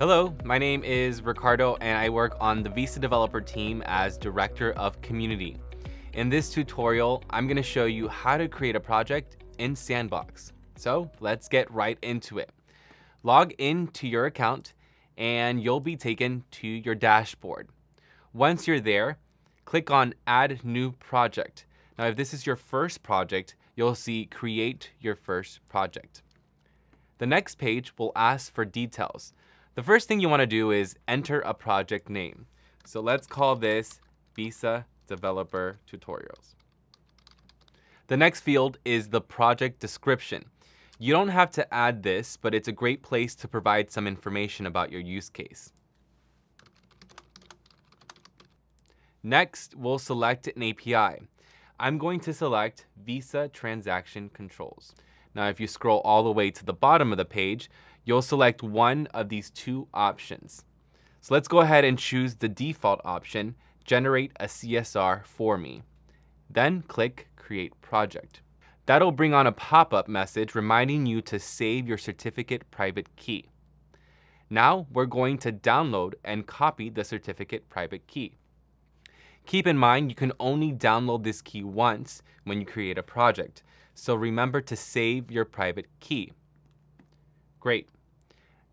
Hello, my name is Ricardo and I work on the Visa developer team as Director of Community. In this tutorial, I'm going to show you how to create a project in Sandbox. So let's get right into it. Log into your account and you'll be taken to your dashboard. Once you're there, click on Add New Project. Now, if this is your first project, you'll see Create Your First Project. The next page will ask for details. The first thing you want to do is enter a project name. So let's call this Visa Developer Tutorials. The next field is the project description. You don't have to add this, but it's a great place to provide some information about your use case. Next, we'll select an API. I'm going to select Visa Transaction Controls. Now, if you scroll all the way to the bottom of the page, you'll select one of these two options. So let's go ahead and choose the default option, generate a CSR for me. Then click create project. That'll bring on a pop-up message reminding you to save your certificate private key. Now we're going to download and copy the certificate private key. Keep in mind you can only download this key once when you create a project, so remember to save your private key. Great.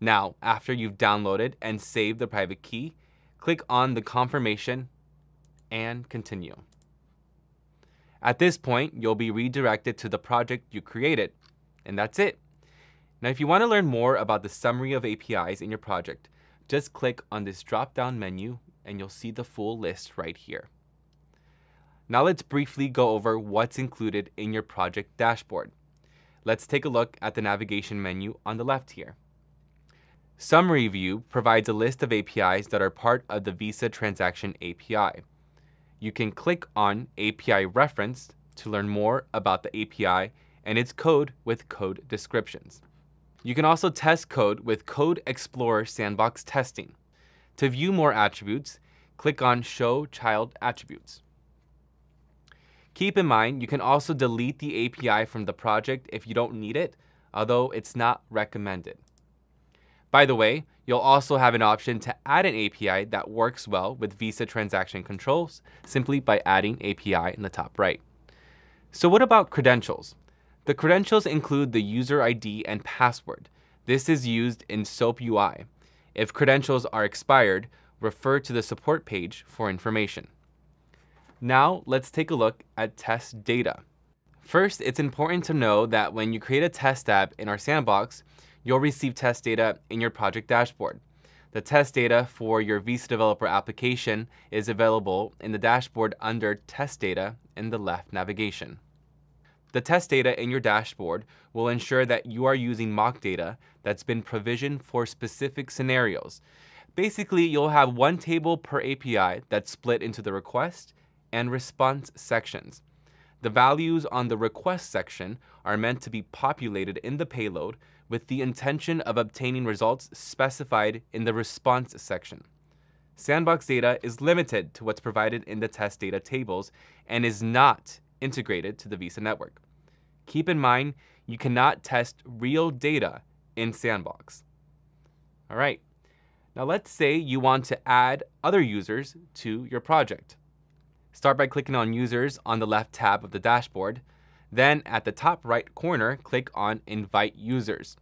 Now, after you've downloaded and saved the private key, click on the confirmation and continue. At this point, you'll be redirected to the project you created, and that's it. Now, if you want to learn more about the summary of APIs in your project, just click on this drop-down menu and you'll see the full list right here. Now let's briefly go over what's included in your project dashboard. Let's take a look at the navigation menu on the left here. Summary View provides a list of APIs that are part of the Visa Transaction API. You can click on API Reference to learn more about the API and its code with code descriptions. You can also test code with Code Explorer Sandbox Testing. To view more attributes, click on Show Child Attributes. Keep in mind, you can also delete the API from the project if you don't need it, although it's not recommended. By the way, you'll also have an option to add an API that works well with Visa transaction controls simply by adding API in the top right. So what about credentials? The credentials include the user ID and password. This is used in SOAP UI. If credentials are expired, refer to the support page for information. Now let's take a look at test data. First, it's important to know that when you create a test app in our sandbox, you'll receive test data in your project dashboard. The test data for your Visa Developer application is available in the dashboard under Test Data in the left navigation. The test data in your dashboard will ensure that you are using mock data that's been provisioned for specific scenarios. Basically, you'll have one table per API that's split into the request and response sections. The values on the request section are meant to be populated in the payload with the intention of obtaining results specified in the response section. Sandbox data is limited to what's provided in the test data tables and is not integrated to the Visa network. Keep in mind, you cannot test real data in Sandbox. All right, now let's say you want to add other users to your project. Start by clicking on Users on the left tab of the dashboard. Then at the top right corner, click on Invite Users.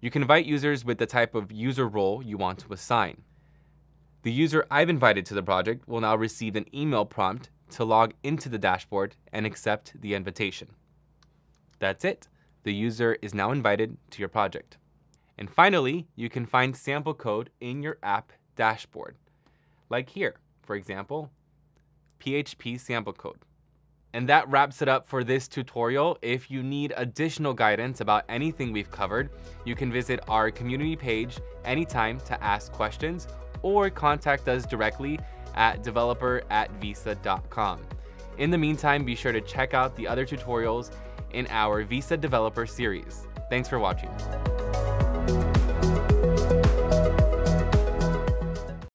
You can invite users with the type of user role you want to assign. The user I've invited to the project will now receive an email prompt to log into the dashboard and accept the invitation. That's it. The user is now invited to your project. And finally, you can find sample code in your app dashboard, like here, for example, PHP sample code. And that wraps it up for this tutorial. If you need additional guidance about anything we've covered, you can visit our community page anytime to ask questions or contact us directly at developer at visa.com. In the meantime, be sure to check out the other tutorials in our Visa Developer series. Thanks for watching.